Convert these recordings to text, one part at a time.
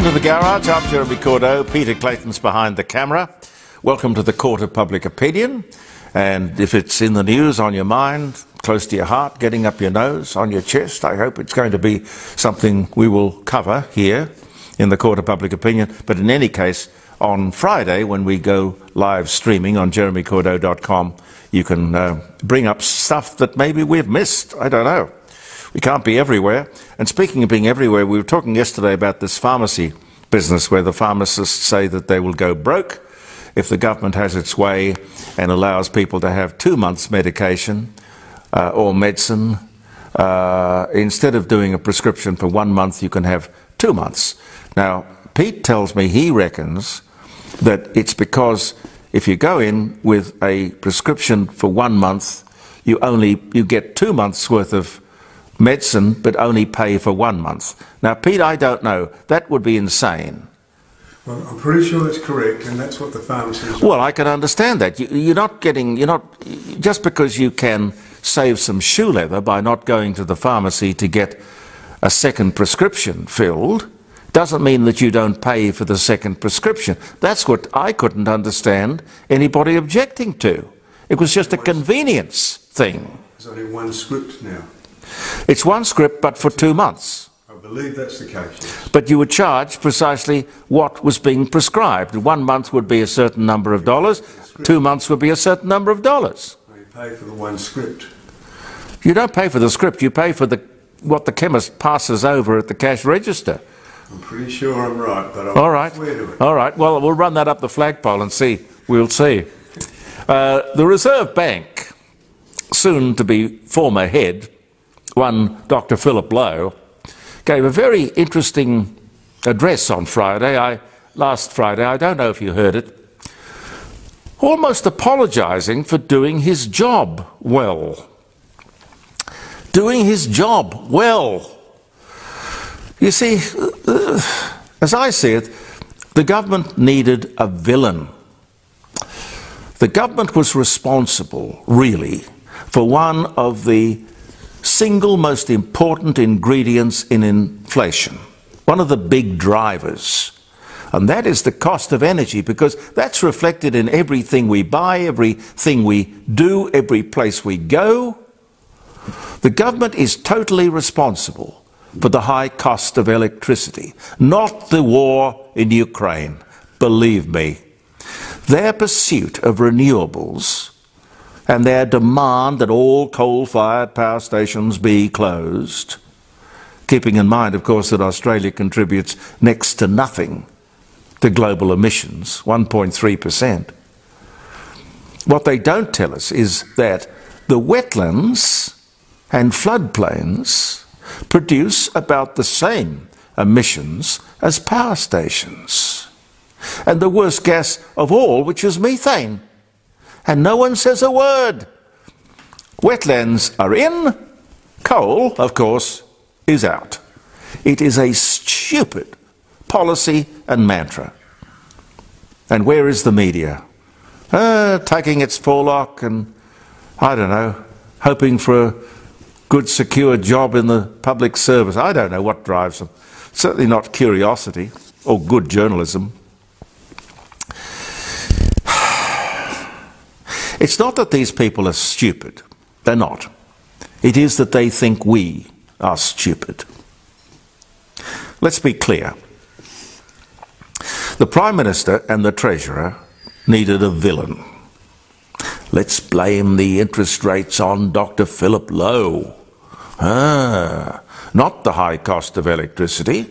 Welcome to the garage. I'm Jeremy Cordeaux. Peter Clayton's behind the camera. Welcome to the Court of Public Opinion. And if it's in the news, on your mind, close to your heart, getting up your nose, on your chest, I hope it's going to be something we will cover here in the Court of Public Opinion. But in any case, on Friday, when we go live streaming on jeremycordeaux.com, you can uh, bring up stuff that maybe we've missed. I don't know. We can't be everywhere. And speaking of being everywhere, we were talking yesterday about this pharmacy business where the pharmacists say that they will go broke if the government has its way and allows people to have two months' medication uh, or medicine. Uh, instead of doing a prescription for one month, you can have two months. Now, Pete tells me he reckons that it's because if you go in with a prescription for one month, you only you get two months worth of medicine, but only pay for one month. Now, Pete, I don't know. That would be insane. Well, I'm pretty sure that's correct, and that's what the pharmacists. Well, I can understand that. You, are not getting. You're not just because you can save some shoe leather by not going to the pharmacy to get a second prescription filled doesn't mean that you don't pay for the second prescription. That's what I couldn't understand anybody objecting to. It was just a convenience thing. There's only one script now. It's one script, but for two months. I believe that's the case. But you would charge precisely what was being prescribed. One month would be a certain number of dollars, two months would be a certain number of dollars. You pay for the one script. You don't pay for the script, you pay for the, what the chemist passes over at the cash register. I'm pretty sure I'm right, but I'll All right. All right. Well, we'll run that up the flagpole and see. We'll see. Uh, the Reserve Bank, soon to be former head, one Dr. Philip Lowe, gave a very interesting address on Friday. I, last Friday, I don't know if you heard it, almost apologising for doing his job well. Doing his job well. You see, uh, as I see it, the government needed a villain. The government was responsible, really, for one of the single most important ingredients in inflation, one of the big drivers. And that is the cost of energy, because that's reflected in everything we buy, everything we do, every place we go. The government is totally responsible for the high cost of electricity, not the war in Ukraine. Believe me. Their pursuit of renewables and their demand that all coal fired power stations be closed, keeping in mind, of course, that Australia contributes next to nothing to global emissions 1.3%. What they don't tell us is that the wetlands and floodplains produce about the same emissions as power stations. And the worst gas of all, which is methane. And no one says a word. Wetlands are in, coal, of course, is out. It is a stupid policy and mantra. And where is the media? Uh, taking its forelock and, I don't know, hoping for a good, secure job in the public service. I don't know what drives them. Certainly not curiosity or good journalism. It's not that these people are stupid. They're not. It is that they think we are stupid. Let's be clear. The Prime Minister and the Treasurer needed a villain. Let's blame the interest rates on Dr. Philip Lowe. Ah, not the high cost of electricity,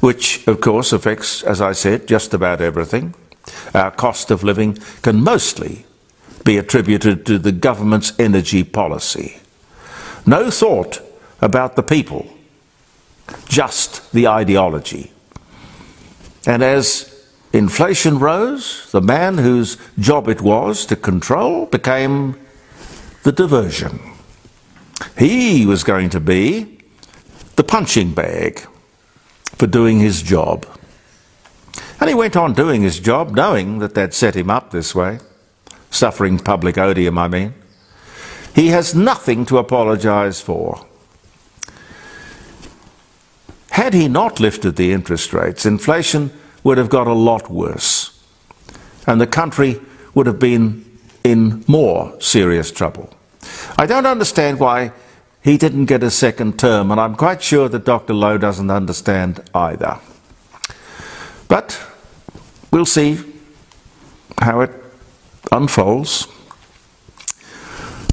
which of course affects, as I said, just about everything. Our cost of living can mostly be attributed to the government's energy policy. No thought about the people, just the ideology. And as inflation rose, the man whose job it was to control became the diversion. He was going to be the punching bag for doing his job. And he went on doing his job, knowing that they'd set him up this way, suffering public odium, I mean. He has nothing to apologise for. Had he not lifted the interest rates, inflation would have got a lot worse. And the country would have been in more serious trouble. I don't understand why he didn't get a second term, and I'm quite sure that Dr. Lowe doesn't understand either. But we'll see how it unfolds.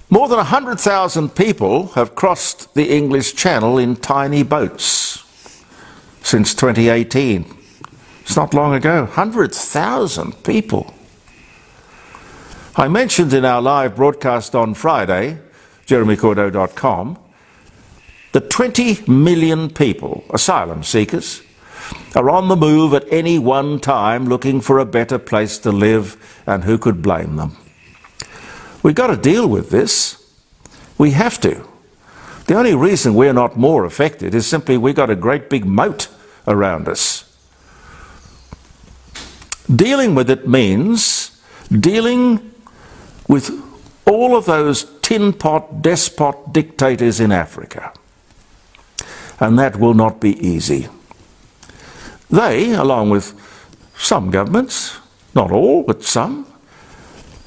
More than 100,000 people have crossed the English Channel in tiny boats since 2018. It's not long ago. 100,000 people. I mentioned in our live broadcast on Friday, jeremycordeaux.com, that 20 million people, asylum seekers, are on the move at any one time looking for a better place to live, and who could blame them? We've got to deal with this. We have to. The only reason we're not more affected is simply we've got a great big moat around us. Dealing with it means dealing with all of those tin pot despot dictators in Africa. And that will not be easy. They, along with some governments, not all, but some,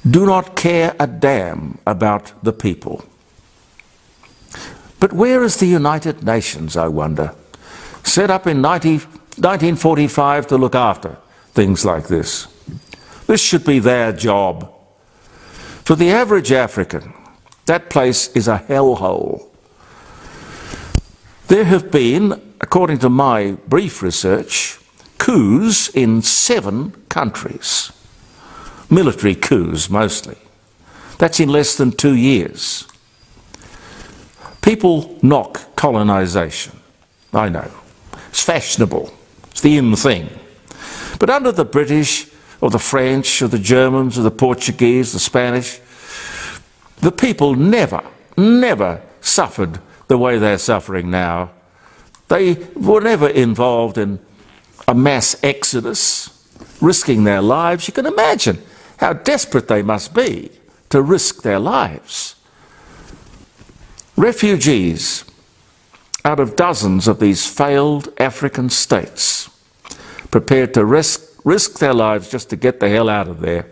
do not care a damn about the people. But where is the United Nations, I wonder? Set up in 90, 1945 to look after things like this. This should be their job. For the average African, that place is a hellhole. There have been, according to my brief research, coups in seven countries. Military coups, mostly. That's in less than two years. People knock colonisation. I know. It's fashionable. It's the in thing. But under the British, or the French, or the Germans, or the Portuguese, the Spanish, the people never, never suffered the way they're suffering now. They were never involved in a mass exodus, risking their lives. You can imagine how desperate they must be to risk their lives. Refugees out of dozens of these failed African states prepared to risk, risk their lives just to get the hell out of there.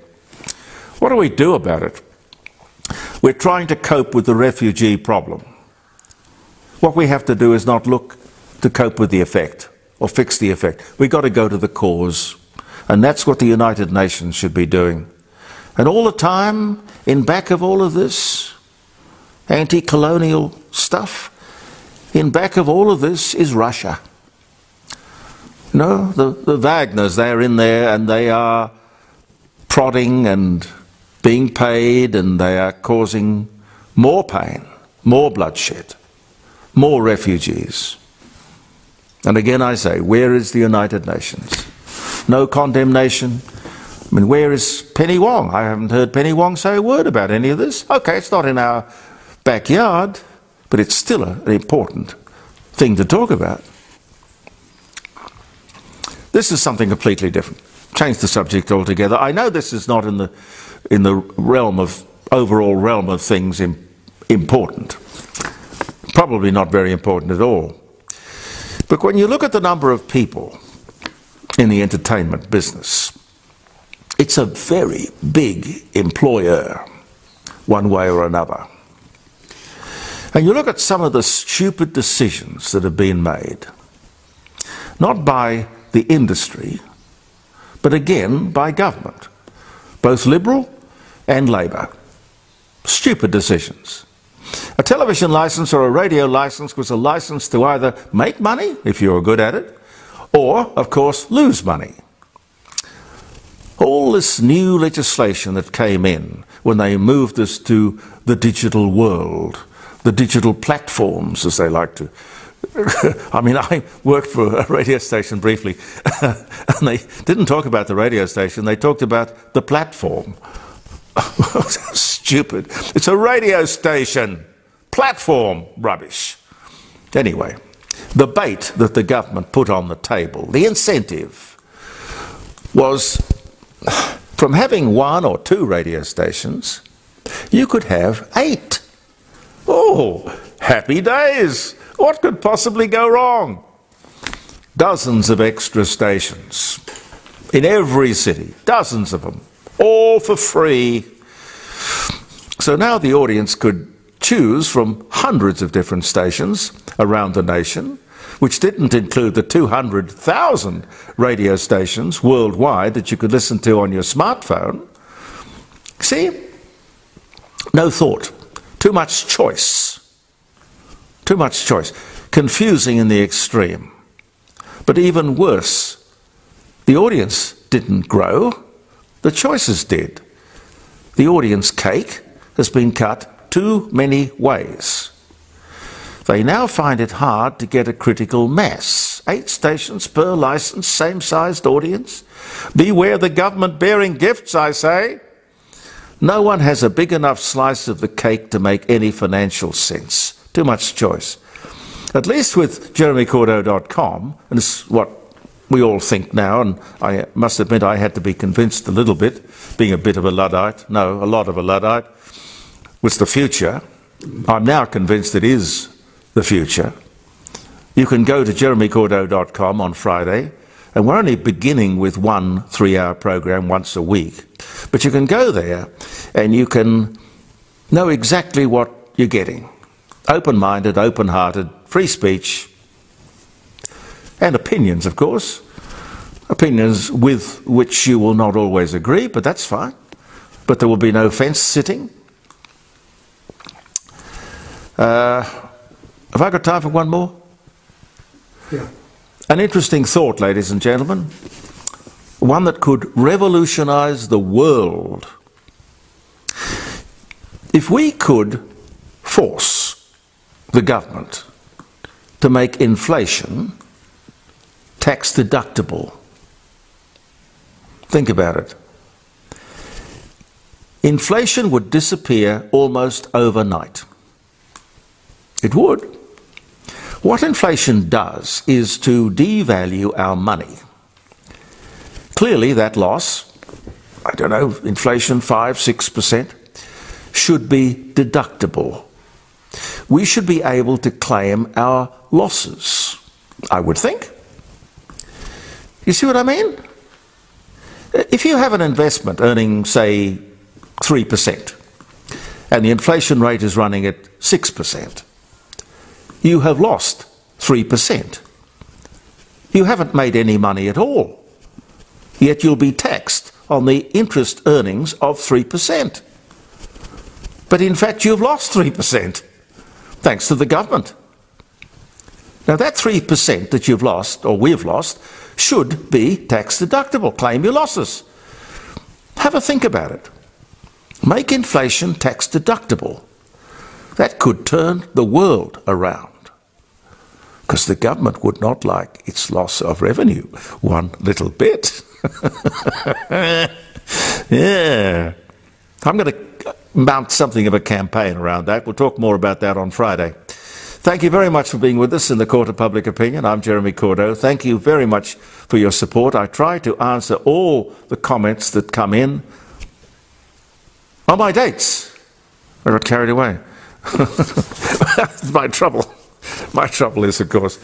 What do we do about it? We're trying to cope with the refugee problem. What we have to do is not look to cope with the effect or fix the effect. We've got to go to the cause. And that's what the United Nations should be doing. And all the time, in back of all of this anti colonial stuff, in back of all of this is Russia. no, the, the Wagners, they're in there and they are prodding and being paid and they are causing more pain, more bloodshed, more refugees. And again I say, where is the United Nations? No condemnation. I mean, where is Penny Wong? I haven't heard Penny Wong say a word about any of this. Okay, it's not in our backyard, but it's still an important thing to talk about. This is something completely different. Change the subject altogether. I know this is not in the in the realm of overall realm of things important. Probably not very important at all. But when you look at the number of people in the entertainment business, it's a very big employer, one way or another. And you look at some of the stupid decisions that have been made, not by the industry, but again by government, both Liberal and Labor. Stupid decisions. A television license or a radio license was a license to either make money, if you were good at it, or, of course, lose money. All this new legislation that came in when they moved us to the digital world, the digital platforms, as they like to. I mean, I worked for a radio station briefly, and they didn't talk about the radio station, they talked about the platform. Stupid. It's a radio station. Platform rubbish. Anyway, the bait that the government put on the table, the incentive, was from having one or two radio stations, you could have eight. Oh, happy days! What could possibly go wrong? dozens of extra stations in every city, dozens of them, all for free. So now the audience could choose from hundreds of different stations around the nation, which didn't include the 200,000 radio stations worldwide that you could listen to on your smartphone. See? No thought. Too much choice. Too much choice. Confusing in the extreme. But even worse, the audience didn't grow, the choices did. The audience cake has been cut too many ways. They now find it hard to get a critical mass. Eight stations per license, same sized audience. Beware the government bearing gifts, I say. No one has a big enough slice of the cake to make any financial sense. Too much choice. At least with jeremycordeaux.com, and it's what we all think now, and I must admit I had to be convinced a little bit, being a bit of a Luddite, no, a lot of a Luddite, was the future. I'm now convinced it is the future. You can go to jeremycordeaux.com on Friday, and we're only beginning with one three hour program once a week. But you can go there and you can know exactly what you're getting open minded, open hearted, free speech, and opinions, of course. Opinions with which you will not always agree, but that's fine. But there will be no fence sitting. Uh, have I got time for one more? Yeah. An interesting thought, ladies and gentlemen. One that could revolutionize the world. If we could force the government to make inflation tax deductible, think about it. Inflation would disappear almost overnight. It would. What inflation does is to devalue our money. Clearly, that loss, I don't know, inflation 5 6%, should be deductible. We should be able to claim our losses, I would think. You see what I mean? If you have an investment earning, say, 3%, and the inflation rate is running at 6%, you have lost 3%. You haven't made any money at all. Yet you'll be taxed on the interest earnings of 3%. But in fact, you've lost 3%, thanks to the government. Now, that 3% that you've lost, or we've lost, should be tax deductible. Claim your losses. Have a think about it. Make inflation tax deductible. That could turn the world around because the government would not like its loss of revenue one little bit. yeah. I'm going to mount something of a campaign around that. We'll talk more about that on Friday. Thank you very much for being with us in the Court of Public Opinion. I'm Jeremy Cordeaux. Thank you very much for your support. I try to answer all the comments that come in on my dates. I got carried away. my trouble. My trouble is, of course,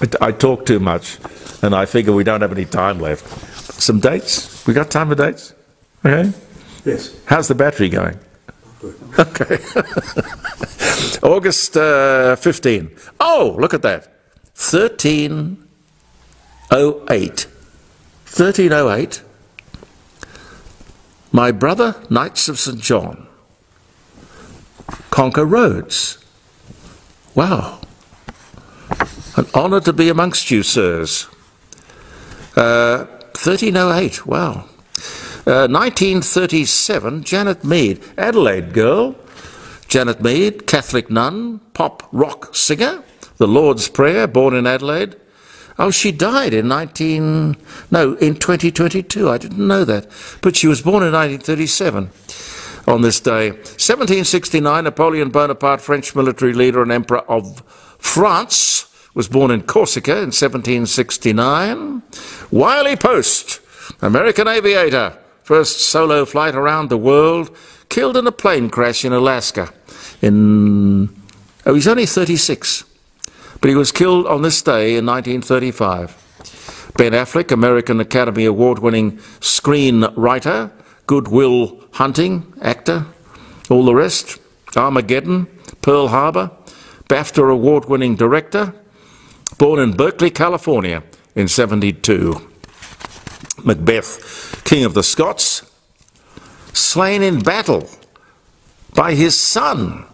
I, I talk too much, and I figure we don't have any time left. Some dates? We got time for dates? Okay. Yes. How's the battery going? Okay. August uh, 15. Oh, look at that. 1308. 1308. My brother, Knights of St. John, conquer Rhodes. Wow. An honour to be amongst you, sirs. Uh, 1308, wow. Uh, 1937, Janet Mead, Adelaide girl. Janet Mead, Catholic nun, pop rock singer, The Lord's Prayer, born in Adelaide. Oh, she died in 19, no, in 2022. I didn't know that. But she was born in 1937 on this day. 1769, Napoleon Bonaparte, French military leader and emperor of France, was born in Corsica in 1769. Wiley Post, American aviator, first solo flight around the world, killed in a plane crash in Alaska. In oh, he's only 36. but he was killed on this day in 1935. Ben Affleck, American Academy Award winning screenwriter, Good Will Hunting, actor, all the rest, Armageddon, Pearl Harbor, BAFTA award winning director, born in Berkeley, California in 72. Macbeth, King of the Scots, slain in battle by his son,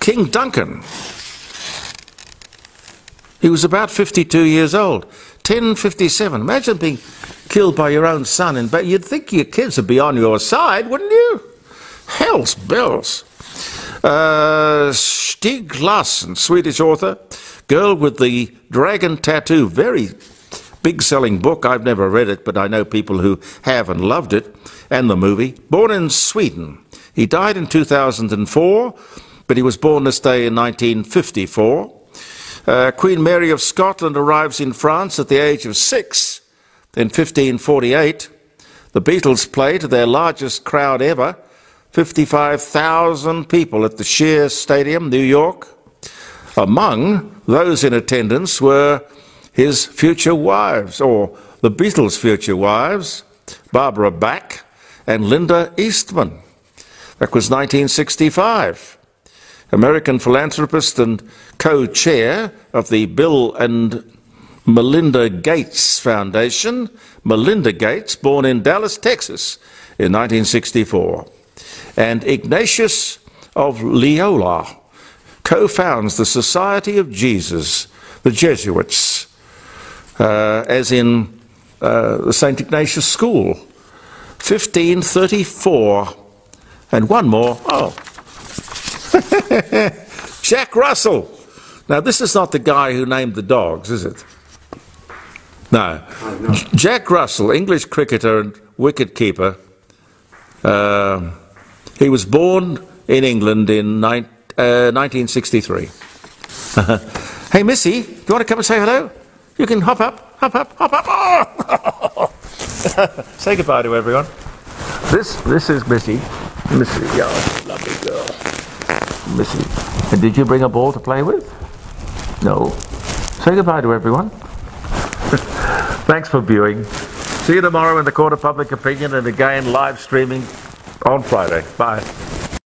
King Duncan. He was about 52 years old. 1057. Imagine being killed by your own son in battle. You'd think your kids would be on your side, wouldn't you? Hell's bells. Uh, Stieg Larsson, Swedish author, Girl with the Dragon Tattoo, very big selling book. I've never read it, but I know people who have and loved it, and the movie. Born in Sweden. He died in 2004, but he was born this day in 1954. Uh, Queen Mary of Scotland arrives in France at the age of six in 1548. The Beatles play to their largest crowd ever 55,000 people at the Shea Stadium, New York. Among those in attendance were his future wives, or the Beatles' future wives, Barbara Bach and Linda Eastman. That was 1965. American philanthropist and co chair of the Bill and Melinda Gates Foundation, Melinda Gates, born in Dallas, Texas in 1964 and Ignatius of Loyola co founds the Society of Jesus, the Jesuits, as in uh, the St. Ignatius School, 1534. And one more, oh, Jack Russell. Now, this is not the guy who named the dogs, is it? No. Jack Russell, English cricketer and wicket keeper. Uh, he was born in England in uh, 1963. hey, Missy, do you want to come and say hello? You can hop up, hop up, hop up. Oh! say goodbye to everyone. This, this is Missy. Missy, yeah, lovely girl. Missy. And did you bring a ball to play with? No. Say goodbye to everyone. Thanks for viewing. See you tomorrow in the Court of Public Opinion and again live streaming on Friday. Bye.